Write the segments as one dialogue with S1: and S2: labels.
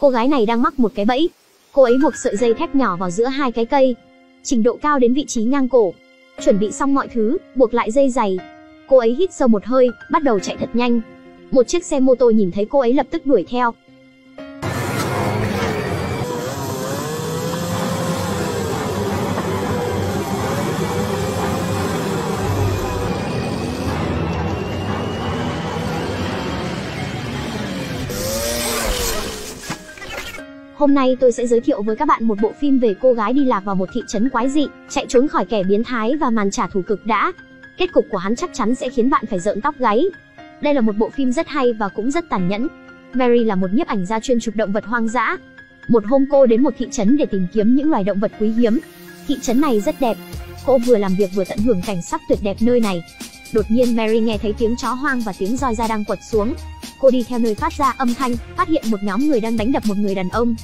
S1: Cô gái này đang mắc một cái bẫy. Cô ấy buộc sợi dây thép nhỏ vào giữa hai cái cây, trình độ cao đến vị trí ngang cổ. Chuẩn bị xong mọi thứ, buộc lại dây dày. Cô ấy hít sâu một hơi, bắt đầu chạy thật nhanh. Một chiếc xe mô tô nhìn thấy cô ấy lập tức đuổi theo. Hôm nay tôi sẽ giới thiệu với các bạn một bộ phim về cô gái đi lạc vào một thị trấn quái dị, chạy trốn khỏi kẻ biến thái và màn trả thù cực đã. Kết cục của hắn chắc chắn sẽ khiến bạn phải rợn tóc gáy. Đây là một bộ phim rất hay và cũng rất tàn nhẫn. Mary là một nhiếp ảnh gia chuyên chụp động vật hoang dã. Một hôm cô đến một thị trấn để tìm kiếm những loài động vật quý hiếm. Thị trấn này rất đẹp. Cô vừa làm việc vừa tận hưởng cảnh sắc tuyệt đẹp nơi này. Đột nhiên Mary nghe thấy tiếng chó hoang và tiếng roi da đang quật xuống. Cô đi theo nơi phát ra âm thanh, phát hiện một nhóm người đang đánh đập một người đàn ông.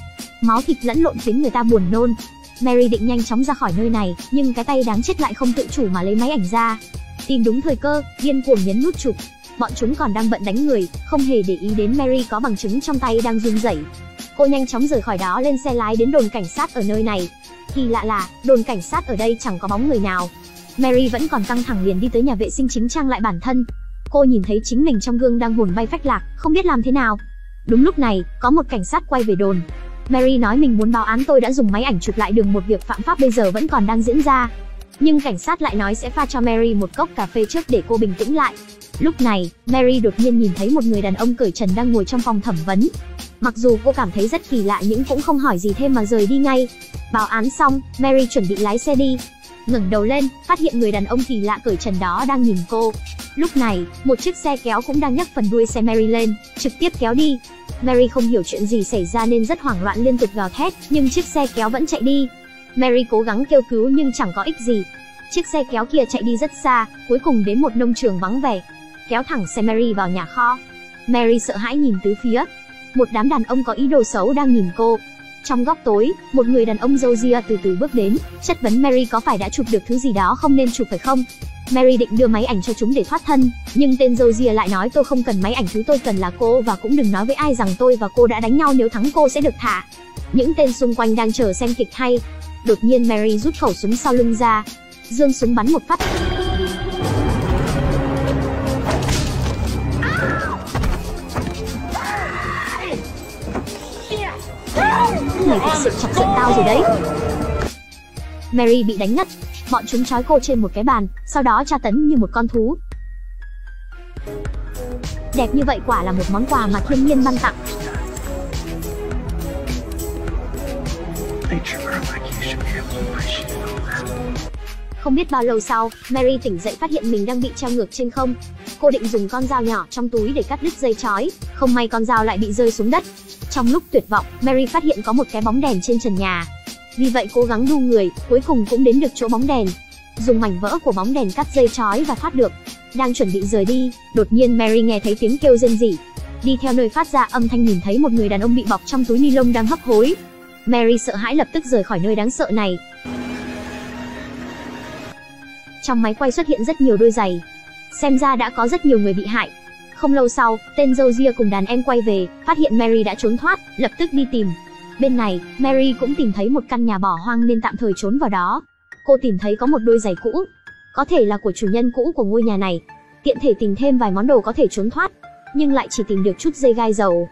S1: Máu thịt lẫn lộn khiến người ta buồn nôn. Mary định nhanh chóng ra khỏi nơi này, nhưng cái tay đáng chết lại không tự chủ mà lấy máy ảnh ra. Tìm đúng thời cơ, điên cuồng nhấn nút chụp. Bọn chúng còn đang bận đánh người, không hề để ý đến Mary có bằng chứng trong tay đang run rẩy. Cô nhanh chóng rời khỏi đó lên xe lái đến đồn cảnh sát ở nơi này. Kỳ lạ là, đồn cảnh sát ở đây chẳng có bóng người nào. Mary vẫn còn căng thẳng liền đi tới nhà vệ sinh chính trang lại bản thân. Cô nhìn thấy chính mình trong gương đang hồn bay phách lạc, không biết làm thế nào. Đúng lúc này, có một cảnh sát quay về đồn. Mary nói mình muốn báo án tôi đã dùng máy ảnh chụp lại đường một việc phạm pháp bây giờ vẫn còn đang diễn ra. Nhưng cảnh sát lại nói sẽ pha cho Mary một cốc cà phê trước để cô bình tĩnh lại. Lúc này, Mary đột nhiên nhìn thấy một người đàn ông cởi trần đang ngồi trong phòng thẩm vấn. Mặc dù cô cảm thấy rất kỳ lạ nhưng cũng không hỏi gì thêm mà rời đi ngay. Báo án xong, Mary chuẩn bị lái xe đi. Ngẩng đầu lên, phát hiện người đàn ông kỳ lạ cởi trần đó đang nhìn cô. Lúc này, một chiếc xe kéo cũng đang nhấc phần đuôi xe Mary lên, trực tiếp kéo đi. Mary không hiểu chuyện gì xảy ra nên rất hoảng loạn liên tục gào thét, nhưng chiếc xe kéo vẫn chạy đi. Mary cố gắng kêu cứu nhưng chẳng có ích gì. Chiếc xe kéo kia chạy đi rất xa, cuối cùng đến một nông trường vắng vẻ. Kéo thẳng xe Mary vào nhà kho. Mary sợ hãi nhìn tứ phía. Một đám đàn ông có ý đồ xấu đang nhìn cô. Trong góc tối, một người đàn ông râu ria từ từ bước đến, chất vấn Mary có phải đã chụp được thứ gì đó không nên chụp phải không? Mary định đưa máy ảnh cho chúng để thoát thân, nhưng tên dâu lại nói tôi không cần máy ảnh thứ tôi cần là cô và cũng đừng nói với ai rằng tôi và cô đã đánh nhau nếu thắng cô sẽ được thả. Những tên xung quanh đang chờ xem kịch hay. Đột nhiên Mary rút khẩu súng sau lưng ra, dương súng bắn một phát. Mày thật sự chọc giận tao rồi đấy. Mary bị đánh ngất, bọn chúng trói cô trên một cái bàn, sau đó tra tấn như một con thú. Đẹp như vậy quả là một món quà mà thiên nhiên ban tặng. Không biết bao lâu sau, Mary tỉnh dậy phát hiện mình đang bị treo ngược trên không. Cô định dùng con dao nhỏ trong túi để cắt đứt dây chói, không may con dao lại bị rơi xuống đất. Trong lúc tuyệt vọng, Mary phát hiện có một cái bóng đèn trên trần nhà. Vì vậy cố gắng đu người, cuối cùng cũng đến được chỗ bóng đèn. Dùng mảnh vỡ của bóng đèn cắt dây chói và thoát được. Đang chuẩn bị rời đi, đột nhiên Mary nghe thấy tiếng kêu rên rỉ. Đi theo nơi phát ra âm thanh nhìn thấy một người đàn ông bị bọc trong túi ni lông đang hấp hối. Mary sợ hãi lập tức rời khỏi nơi đáng sợ này. Trong máy quay xuất hiện rất nhiều đôi giày. Xem ra đã có rất nhiều người bị hại. Không lâu sau, tên dâu ria cùng đàn em quay về, phát hiện Mary đã trốn thoát, lập tức đi tìm. Bên này, Mary cũng tìm thấy một căn nhà bỏ hoang nên tạm thời trốn vào đó. Cô tìm thấy có một đôi giày cũ, có thể là của chủ nhân cũ của ngôi nhà này. Tiện thể tìm thêm vài món đồ có thể trốn thoát, nhưng lại chỉ tìm được chút dây gai dầu.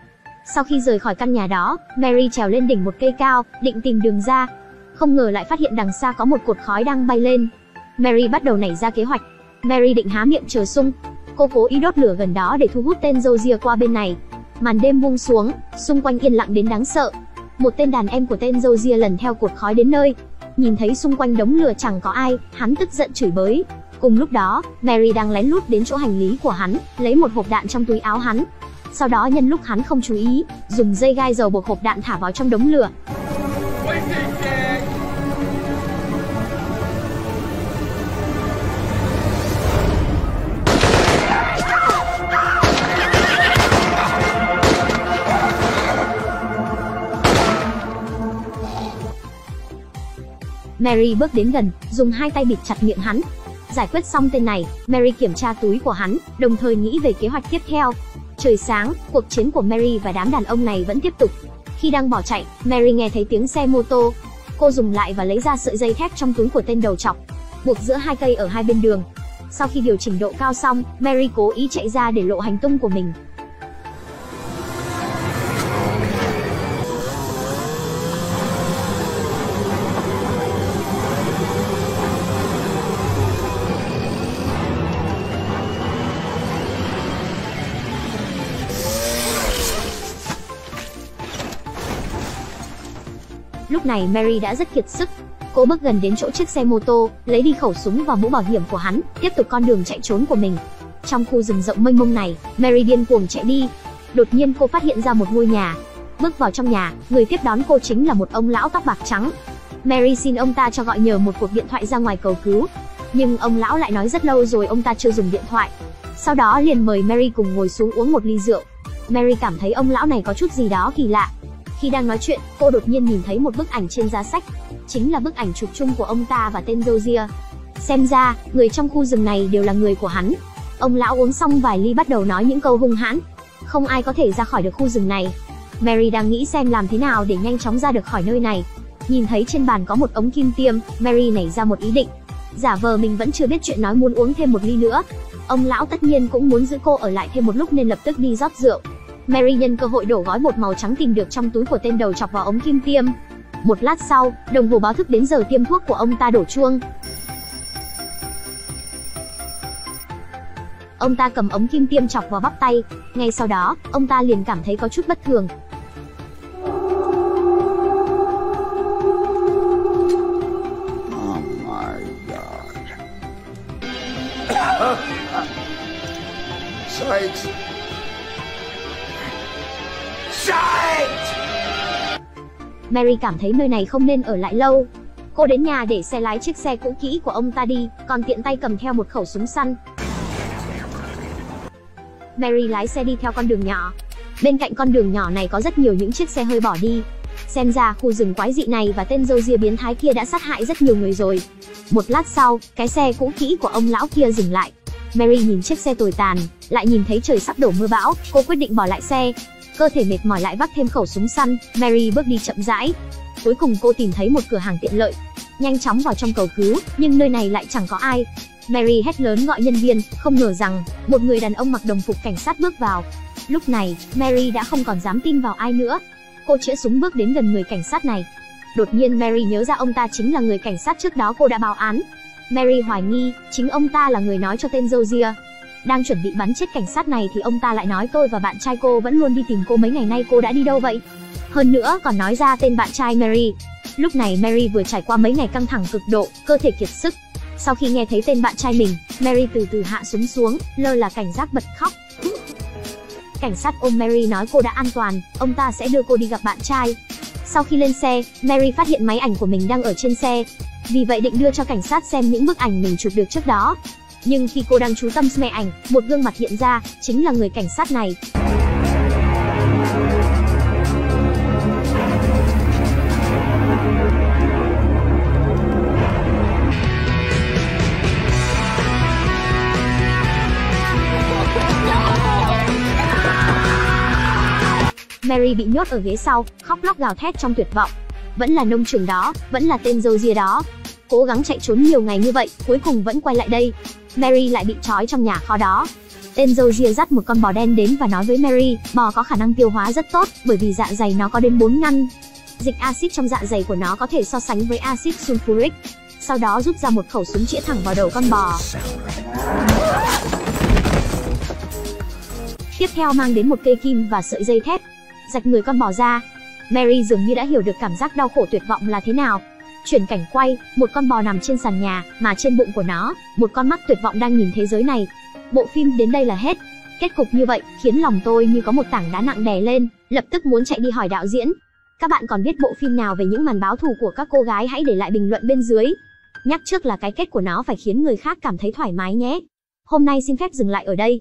S1: Sau khi rời khỏi căn nhà đó, Mary trèo lên đỉnh một cây cao, định tìm đường ra. Không ngờ lại phát hiện đằng xa có một cột khói đang bay lên. Mary bắt đầu nảy ra kế hoạch. Mary định há miệng chờ sung. Cô cố ý đốt lửa gần đó để thu hút tên dâu ria qua bên này. Màn đêm buông xuống, xung quanh yên lặng đến đáng sợ. Một tên đàn em của tên dâu lần theo cột khói đến nơi. Nhìn thấy xung quanh đống lửa chẳng có ai, hắn tức giận chửi bới. Cùng lúc đó, Mary đang lén lút đến chỗ hành lý của hắn, lấy một hộp đạn trong túi áo hắn. Sau đó nhân lúc hắn không chú ý, dùng dây gai dầu buộc hộp đạn thả vào trong đống lửa. Mary bước đến gần, dùng hai tay bịt chặt miệng hắn. Giải quyết xong tên này, Mary kiểm tra túi của hắn, đồng thời nghĩ về kế hoạch tiếp theo. Trời sáng, cuộc chiến của Mary và đám đàn ông này vẫn tiếp tục. Khi đang bỏ chạy, Mary nghe thấy tiếng xe mô tô. Cô dùng lại và lấy ra sợi dây thép trong túi của tên đầu chọc, buộc giữa hai cây ở hai bên đường. Sau khi điều chỉnh độ cao xong, Mary cố ý chạy ra để lộ hành tung của mình. Lúc này Mary đã rất kiệt sức. Cô bước gần đến chỗ chiếc xe mô tô, lấy đi khẩu súng và mũ bảo hiểm của hắn, tiếp tục con đường chạy trốn của mình. Trong khu rừng rộng mênh mông này, Mary điên cuồng chạy đi. Đột nhiên cô phát hiện ra một ngôi nhà. Bước vào trong nhà, người tiếp đón cô chính là một ông lão tóc bạc trắng. Mary xin ông ta cho gọi nhờ một cuộc điện thoại ra ngoài cầu cứu. Nhưng ông lão lại nói rất lâu rồi ông ta chưa dùng điện thoại. Sau đó liền mời Mary cùng ngồi xuống uống một ly rượu. Mary cảm thấy ông lão này có chút gì đó kỳ lạ, khi đang nói chuyện, cô đột nhiên nhìn thấy một bức ảnh trên giá sách. Chính là bức ảnh chụp chung của ông ta và tên Dozier. Xem ra, người trong khu rừng này đều là người của hắn. Ông lão uống xong vài ly bắt đầu nói những câu hung hãn. Không ai có thể ra khỏi được khu rừng này. Mary đang nghĩ xem làm thế nào để nhanh chóng ra được khỏi nơi này. Nhìn thấy trên bàn có một ống kim tiêm, Mary nảy ra một ý định. Giả vờ mình vẫn chưa biết chuyện nói muốn uống thêm một ly nữa. Ông lão tất nhiên cũng muốn giữ cô ở lại thêm một lúc nên lập tức đi rót rượu. Mary nhân cơ hội đổ gói bột màu trắng tìm được trong túi của tên đầu chọc vào ống kim tiêm. Một lát sau, đồng hồ báo thức đến giờ tiêm thuốc của ông ta đổ chuông. Ông ta cầm ống kim tiêm chọc vào bắp tay, ngay sau đó, ông ta liền cảm thấy có chút bất thường.
S2: Oh
S1: Mary cảm thấy nơi này không nên ở lại lâu. Cô đến nhà để xe lái chiếc xe cũ kỹ của ông ta đi, còn tiện tay cầm theo một khẩu súng săn. Mary lái xe đi theo con đường nhỏ. Bên cạnh con đường nhỏ này có rất nhiều những chiếc xe hơi bỏ đi. Xem ra khu rừng quái dị này và tên dâu ria biến thái kia đã sát hại rất nhiều người rồi. Một lát sau, cái xe cũ kỹ của ông lão kia dừng lại. Mary nhìn chiếc xe tồi tàn, lại nhìn thấy trời sắp đổ mưa bão, cô quyết định bỏ lại xe. Cơ thể mệt mỏi lại vác thêm khẩu súng săn, Mary bước đi chậm rãi. Cuối cùng cô tìm thấy một cửa hàng tiện lợi, nhanh chóng vào trong cầu cứu, nhưng nơi này lại chẳng có ai. Mary hét lớn gọi nhân viên, không ngờ rằng một người đàn ông mặc đồng phục cảnh sát bước vào. Lúc này, Mary đã không còn dám tin vào ai nữa. Cô chĩa súng bước đến gần người cảnh sát này. Đột nhiên Mary nhớ ra ông ta chính là người cảnh sát trước đó cô đã báo án. Mary hoài nghi, chính ông ta là người nói cho tên Josiah đang chuẩn bị bắn chết cảnh sát này thì ông ta lại nói tôi và bạn trai cô vẫn luôn đi tìm cô mấy ngày nay cô đã đi đâu vậy? Hơn nữa còn nói ra tên bạn trai Mary. Lúc này Mary vừa trải qua mấy ngày căng thẳng cực độ, cơ thể kiệt sức. Sau khi nghe thấy tên bạn trai mình, Mary từ từ hạ súng xuống, lơ là cảnh giác bật khóc. Cảnh sát ôm Mary nói cô đã an toàn, ông ta sẽ đưa cô đi gặp bạn trai. Sau khi lên xe, Mary phát hiện máy ảnh của mình đang ở trên xe. Vì vậy định đưa cho cảnh sát xem những bức ảnh mình chụp được trước đó. Nhưng khi cô đang chú tâm xem ảnh, một gương mặt hiện ra, chính là người cảnh sát này. Mary bị nhốt ở ghế sau, khóc lóc gào thét trong tuyệt vọng. Vẫn là nông trường đó, vẫn là tên dâu ria đó. Cố gắng chạy trốn nhiều ngày như vậy, cuối cùng vẫn quay lại đây. Mary lại bị trói trong nhà kho đó. Tên Gia dắt một con bò đen đến và nói với Mary, bò có khả năng tiêu hóa rất tốt, bởi vì dạ dày nó có đến 4 ngăn. Dịch axit trong dạ dày của nó có thể so sánh với axit sulfuric. Sau đó rút ra một khẩu súng chĩa thẳng vào đầu con bò. Tiếp theo mang đến một cây kim và sợi dây thép, rạch người con bò ra. Mary dường như đã hiểu được cảm giác đau khổ tuyệt vọng là thế nào. Chuyển cảnh quay, một con bò nằm trên sàn nhà, mà trên bụng của nó, một con mắt tuyệt vọng đang nhìn thế giới này. Bộ phim đến đây là hết. Kết cục như vậy, khiến lòng tôi như có một tảng đá nặng đè lên, lập tức muốn chạy đi hỏi đạo diễn. Các bạn còn biết bộ phim nào về những màn báo thù của các cô gái hãy để lại bình luận bên dưới. Nhắc trước là cái kết của nó phải khiến người khác cảm thấy thoải mái nhé. Hôm nay xin phép dừng lại ở đây.